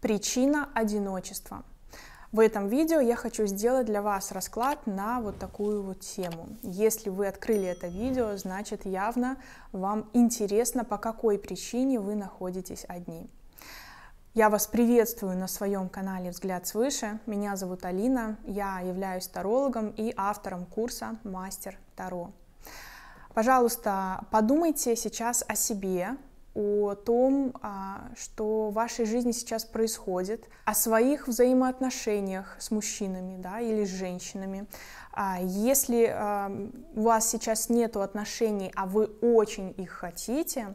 Причина одиночества. В этом видео я хочу сделать для вас расклад на вот такую вот тему. Если вы открыли это видео, значит явно вам интересно, по какой причине вы находитесь одни. Я вас приветствую на своем канале «Взгляд свыше». Меня зовут Алина, я являюсь тарологом и автором курса «Мастер Таро». Пожалуйста, подумайте сейчас о себе, о том, а, что в вашей жизни сейчас происходит, о своих взаимоотношениях с мужчинами да, или с женщинами. А если а, у вас сейчас нет отношений, а вы очень их хотите,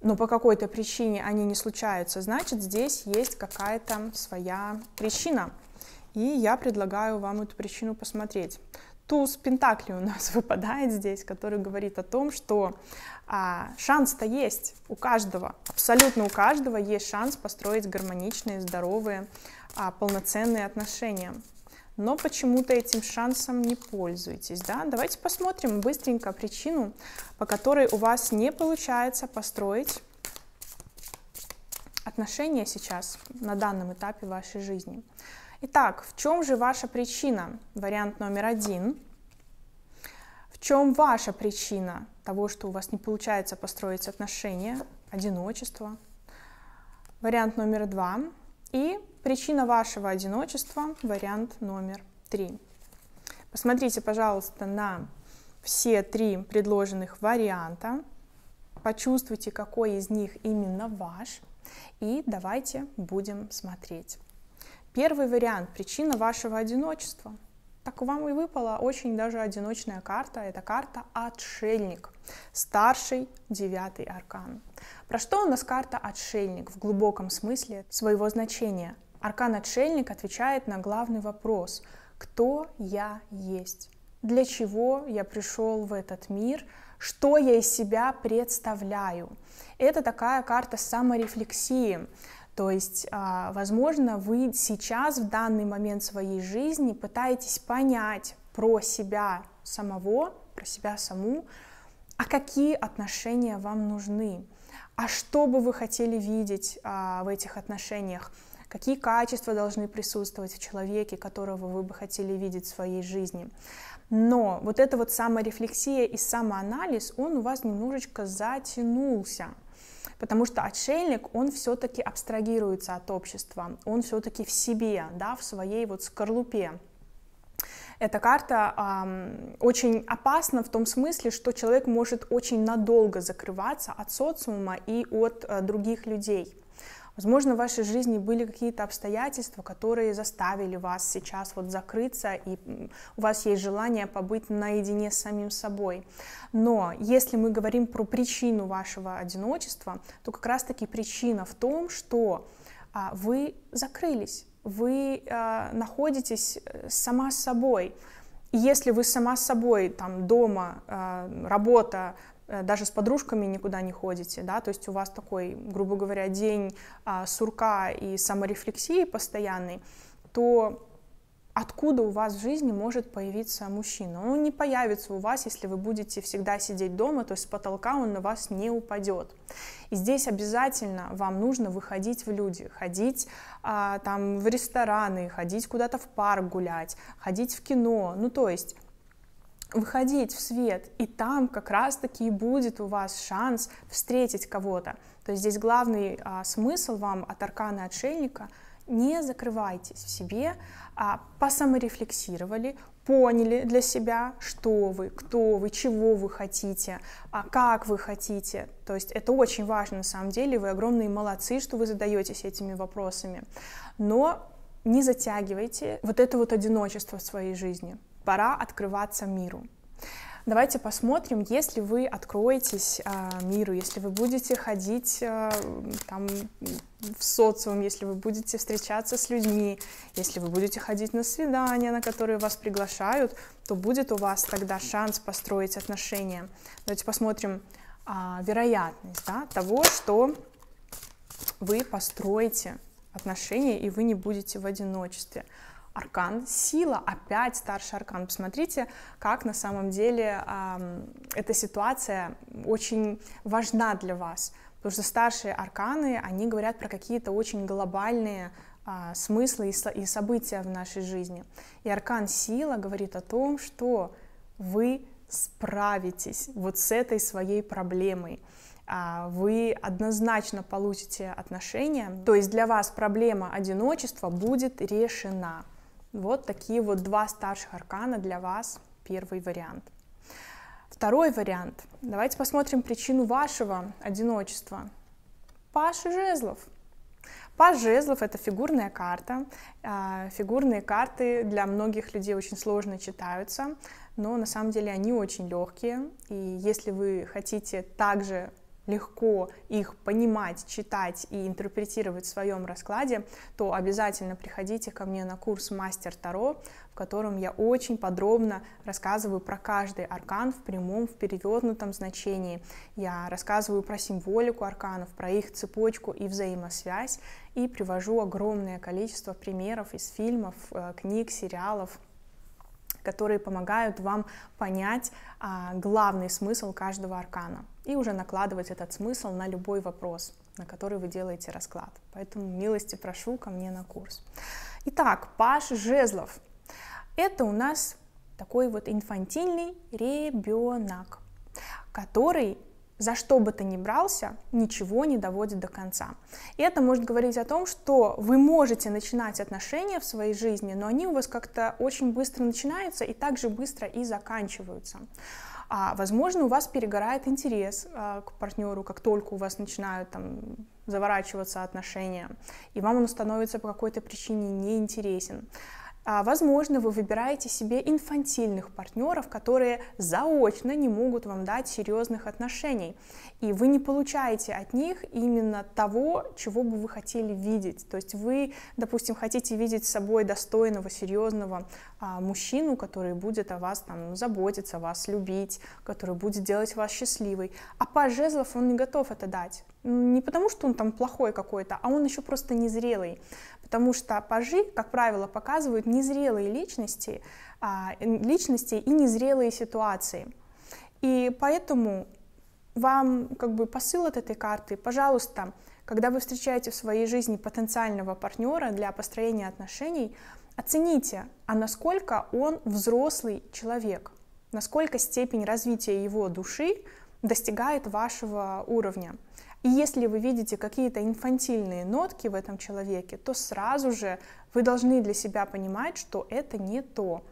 но по какой-то причине они не случаются, значит здесь есть какая-то своя причина. И я предлагаю вам эту причину посмотреть туз Пентакли у нас выпадает здесь, который говорит о том, что а, шанс-то есть у каждого, абсолютно у каждого есть шанс построить гармоничные, здоровые, а, полноценные отношения. Но почему-то этим шансом не пользуетесь, да? Давайте посмотрим быстренько причину, по которой у вас не получается построить отношения сейчас на данном этапе вашей жизни. Итак, в чем же ваша причина? Вариант номер один. В чем ваша причина того, что у вас не получается построить отношения, одиночество? Вариант номер два. И причина вашего одиночества, вариант номер три. Посмотрите, пожалуйста, на все три предложенных варианта. Почувствуйте, какой из них именно ваш. И давайте будем смотреть. Первый вариант – причина вашего одиночества. Так вам и выпала очень даже одиночная карта. Это карта «Отшельник», старший девятый аркан. Про что у нас карта «Отшельник» в глубоком смысле своего значения? Аркан «Отшельник» отвечает на главный вопрос «Кто я есть?» Для чего я пришел в этот мир? Что я из себя представляю? Это такая карта саморефлексии. То есть, а, возможно, вы сейчас, в данный момент своей жизни, пытаетесь понять про себя самого, про себя саму, а какие отношения вам нужны, а что бы вы хотели видеть а, в этих отношениях, какие качества должны присутствовать в человеке, которого вы бы хотели видеть в своей жизни. Но вот эта вот саморефлексия и самоанализ, он у вас немножечко затянулся потому что отшельник, он все-таки абстрагируется от общества, он все-таки в себе, да, в своей вот скорлупе. Эта карта э, очень опасна в том смысле, что человек может очень надолго закрываться от социума и от э, других людей. Возможно, в вашей жизни были какие-то обстоятельства, которые заставили вас сейчас вот закрыться, и у вас есть желание побыть наедине с самим собой. Но если мы говорим про причину вашего одиночества, то как раз-таки причина в том, что а, вы закрылись, вы а, находитесь э, сама с собой. И если вы сама с собой там дома, а, работа, даже с подружками никуда не ходите, да, то есть у вас такой, грубо говоря, день а, сурка и саморефлексии постоянный, то откуда у вас в жизни может появиться мужчина? Он не появится у вас, если вы будете всегда сидеть дома, то есть с потолка он на вас не упадет. И здесь обязательно вам нужно выходить в люди, ходить а, там в рестораны, ходить куда-то в парк гулять, ходить в кино, ну то есть выходить в свет, и там как раз-таки будет у вас шанс встретить кого-то. То есть здесь главный а, смысл вам от аркана отшельника — не закрывайтесь в себе, а посаморефлексировали, поняли для себя, что вы, кто вы, чего вы хотите, а как вы хотите. То есть это очень важно на самом деле, вы огромные молодцы, что вы задаетесь этими вопросами. Но не затягивайте вот это вот одиночество в своей жизни пора открываться миру. Давайте посмотрим, если вы откроетесь э, миру, если вы будете ходить э, там, в социум, если вы будете встречаться с людьми, если вы будете ходить на свидания, на которые вас приглашают, то будет у вас тогда шанс построить отношения. Давайте посмотрим э, вероятность да, того, что вы построите отношения и вы не будете в одиночестве аркан, сила, опять старший аркан. Посмотрите, как на самом деле э, эта ситуация очень важна для вас. Потому что старшие арканы, они говорят про какие-то очень глобальные а, смыслы и, и события в нашей жизни. И аркан сила говорит о том, что вы справитесь вот с этой своей проблемой. А, вы однозначно получите отношения, то есть для вас проблема одиночества будет решена. Вот такие вот два старших аркана для вас, первый вариант. Второй вариант. Давайте посмотрим причину вашего одиночества. Паш жезлов. Паш жезлов — это фигурная карта. А, фигурные карты для многих людей очень сложно читаются, но на самом деле они очень легкие. И если вы хотите также легко их понимать, читать и интерпретировать в своем раскладе, то обязательно приходите ко мне на курс Мастер Таро, в котором я очень подробно рассказываю про каждый аркан в прямом, в перевернутом значении. Я рассказываю про символику арканов, про их цепочку и взаимосвязь, и привожу огромное количество примеров из фильмов, э, книг, сериалов, которые помогают вам понять а, главный смысл каждого аркана и уже накладывать этот смысл на любой вопрос, на который вы делаете расклад. Поэтому милости прошу ко мне на курс. Итак, Паш Жезлов. Это у нас такой вот инфантильный ребенок, который за что бы то ни брался, ничего не доводит до конца. И это может говорить о том, что вы можете начинать отношения в своей жизни, но они у вас как-то очень быстро начинаются и также быстро и заканчиваются. А, возможно, у вас перегорает интерес а, к партнеру, как только у вас начинают там, заворачиваться отношения, и вам он становится по какой-то причине неинтересен. А, возможно, вы выбираете себе инфантильных партнеров, которые заочно не могут вам дать серьезных отношений, и вы не получаете от них именно того, чего бы вы хотели видеть. То есть вы, допустим, хотите видеть с собой достойного, серьезного а, мужчину, который будет о вас там заботиться, вас любить, который будет делать вас счастливой. А паж жезлов он не готов это дать. Не потому, что он там плохой какой-то, а он еще просто незрелый потому что пажи, как правило, показывают незрелые личности, а, личности и незрелые ситуации. И поэтому вам как бы посыл от этой карты, пожалуйста, когда вы встречаете в своей жизни потенциального партнера для построения отношений, оцените, а насколько он взрослый человек, насколько степень развития его души достигает вашего уровня. И если вы видите какие-то инфантильные нотки в этом человеке, то сразу же вы должны для себя понимать, что это не то.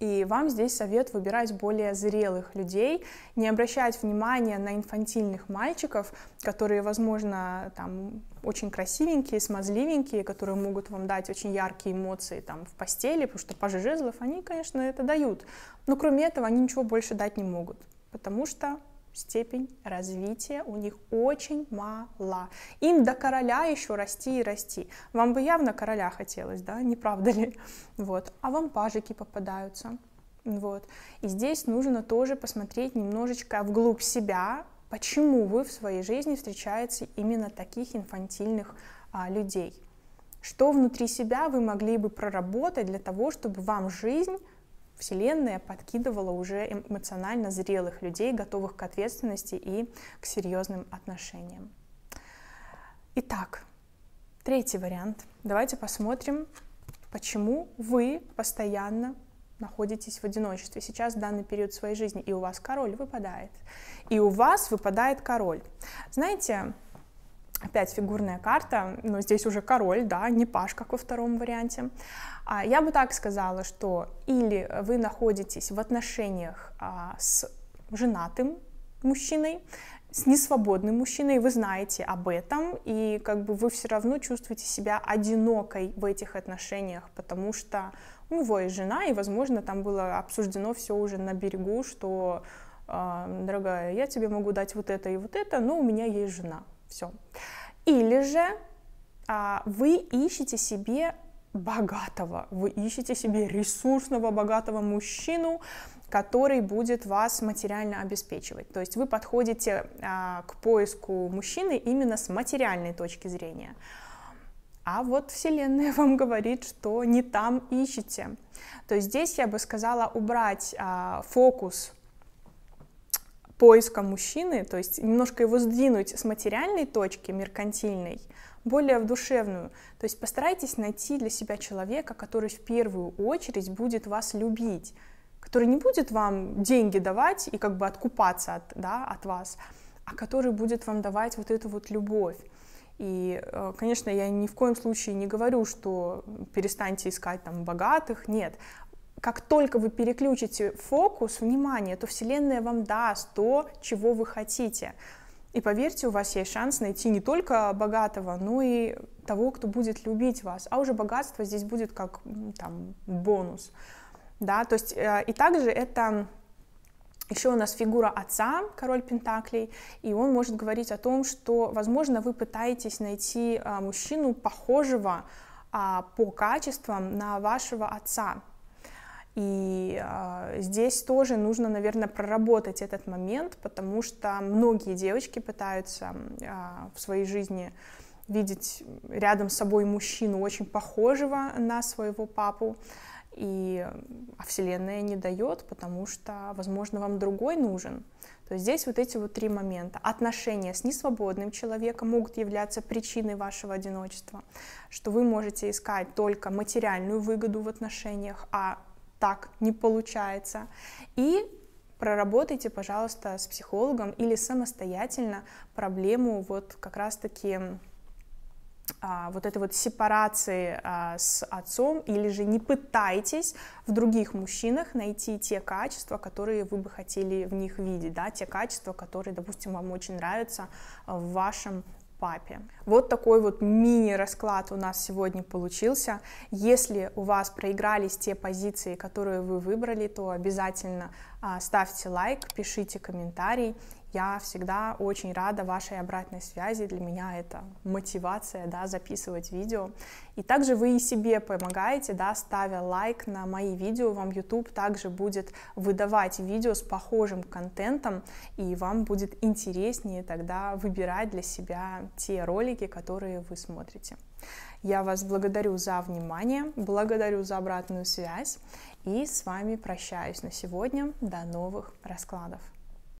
И вам здесь совет выбирать более зрелых людей, не обращать внимания на инфантильных мальчиков, которые, возможно, там очень красивенькие, смазливенькие, которые могут вам дать очень яркие эмоции там в постели, потому что пажи жезлов, они, конечно, это дают. Но кроме этого они ничего больше дать не могут, потому что степень развития у них очень мала. Им до короля еще расти и расти. Вам бы явно короля хотелось, да, не правда ли? Вот. А вам пажики попадаются. Вот. И здесь нужно тоже посмотреть немножечко вглубь себя, почему вы в своей жизни встречаете именно таких инфантильных а, людей. Что внутри себя вы могли бы проработать для того, чтобы вам жизнь Вселенная подкидывала уже эмоционально зрелых людей, готовых к ответственности и к серьезным отношениям. Итак, третий вариант. Давайте посмотрим, почему вы постоянно находитесь в одиночестве сейчас данный период своей жизни, и у вас король выпадает. И у вас выпадает король. Знаете, опять фигурная карта, но здесь уже король, да, не паш, как во втором варианте. А я бы так сказала, что или вы находитесь в отношениях а, с женатым мужчиной, с несвободным мужчиной, вы знаете об этом, и как бы вы все равно чувствуете себя одинокой в этих отношениях, потому что у него есть жена, и, возможно, там было обсуждено все уже на берегу, что, э, дорогая, я тебе могу дать вот это и вот это, но у меня есть жена, все. Или же э, вы ищете себе богатого, вы ищете себе ресурсного, богатого мужчину, который будет вас материально обеспечивать. То есть вы подходите а, к поиску мужчины именно с материальной точки зрения. А вот Вселенная вам говорит, что не там ищете. То есть здесь я бы сказала убрать а, фокус поиска мужчины, то есть немножко его сдвинуть с материальной точки, меркантильной, более в душевную. То есть постарайтесь найти для себя человека, который в первую очередь будет вас любить, который не будет вам деньги давать и как бы откупаться от, да, от вас, а который будет вам давать вот эту вот любовь. И, э, конечно, я ни в коем случае не говорю, что перестаньте искать там богатых, нет. Как только вы переключите фокус, внимание, то Вселенная вам даст то, чего вы хотите. И поверьте, у вас есть шанс найти не только богатого, но и того, кто будет любить вас. А уже богатство здесь будет как там бонус. Да, то есть э, и также это еще у нас фигура отца, король Пентаклей, и он может говорить о том, что, возможно, вы пытаетесь найти а, мужчину похожего а, по качествам на вашего отца. И э, здесь тоже нужно, наверное, проработать этот момент, потому что многие девочки пытаются э, в своей жизни видеть рядом с собой мужчину очень похожего на своего папу, и а Вселенная не дает, потому что, возможно, вам другой нужен. То есть здесь вот эти вот три момента. Отношения с несвободным человеком могут являться причиной вашего одиночества, что вы можете искать только материальную выгоду в отношениях, а так не получается. И проработайте, пожалуйста, с психологом или самостоятельно проблему вот как раз-таки а, вот этой вот сепарации а, с отцом, или же не пытайтесь в других мужчинах найти те качества, которые вы бы хотели в них видеть, да, те качества, которые, допустим, вам очень нравятся в вашем папе. Вот такой вот мини-расклад у нас сегодня получился. Если у вас проигрались те позиции, которые вы выбрали, то обязательно а, ставьте лайк, пишите комментарий. Я всегда очень рада вашей обратной связи. Для меня это мотивация, да, записывать видео. И также вы и себе помогаете, да, ставя лайк на мои видео. Вам YouTube также будет выдавать видео с похожим контентом, и вам будет интереснее тогда выбирать для себя те ролики, которые вы смотрите. Я вас благодарю за внимание, благодарю за обратную связь и с вами прощаюсь на сегодня. До новых раскладов.